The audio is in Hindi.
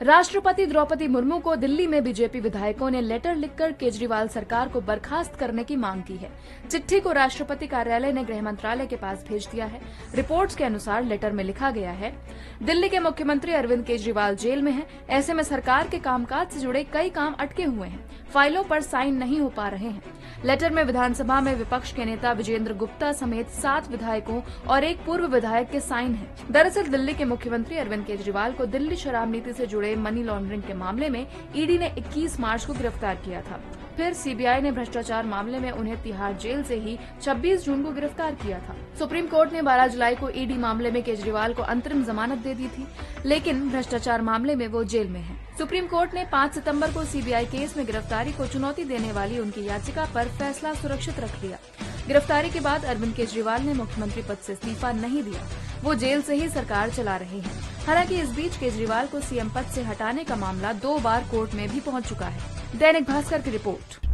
राष्ट्रपति द्रौपदी मुर्मू को दिल्ली में बीजेपी विधायकों ने लेटर लिखकर केजरीवाल सरकार को बर्खास्त करने की मांग की है। चिट्ठी को राष्ट्रपति कार्यालय ने गृह मंत्रालय के पास भेज दिया है। रिपोर्ट्स के अनुसार लेटर में लिखा गया है, दिल्ली के मुख्यमंत्री अरविंद केजरीवाल जेल में हैं। ऐसे में सरकार के कामकाज से जुड़े कई काम अटके हुए हैं। फाइलों पर साइन नहीं हो पा रहे हैं। लेटर में विधानसभा में विपक्ष के नेता विजेंद्र गुप्ता समेत सात विधायकों और एक पूर्व विधायक के साइन है। दरअसल दिल्ली के मुख्यमंत्री अरविंद केजरीवाल को दिल्ली शराब नीति से जुड़े मनी लॉन्ड्रिंग के मामले में ईडी ने 21 मार्च को गिरफ़्तार किया था। फिर सीबीआई ने भ्रष्टाचार मामले में उन्हें तिहाड़ जेल से ही 26 जून को गिरफ़्तार किया था। सुप्रीम कोर्ट ने 12 जुलाई को ईडी मामले में केजरीवाल को अंतरिम जमानत दे दी थी, लेकिन भ्रष्टाचार मामले में वो जेल में है। सुप्रीम कोर्ट ने 5 सितंबर को सीबीआई केस में गिरफ्तारी को चुनौती देने वाली उनकी याचिका पर फैसला सुरक्षित रख लिया। गिरफ्तारी के बाद अरविंद केजरीवाल ने मुख्यमंत्री पद से इस्तीफा नहीं दिया। वो जेल से ही सरकार चला रहे हैं। हालाँकि इस बीच केजरीवाल को सीएम पद से हटाने का मामला दो बार कोर्ट में भी पहुँच चुका है। दैनिक भास्कर की रिपोर्ट